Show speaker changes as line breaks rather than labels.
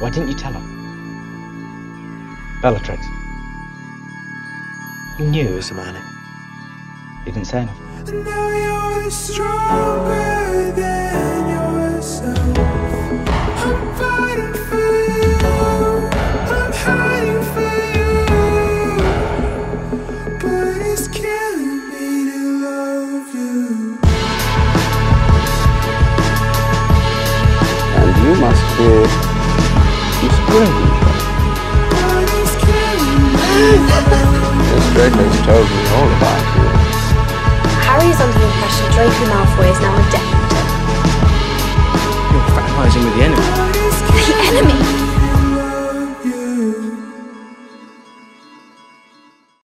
Why didn't you tell her? Bellatrix. You knew.
Who's the man?
You didn't say anything.
And now you're stronger than yourself. I'm fighting for you. I'm hiding for you. But it's killing me to love you.
And you must be Miss Draco
told me all about
you. Harry is under the impression Draco Malfoy is now a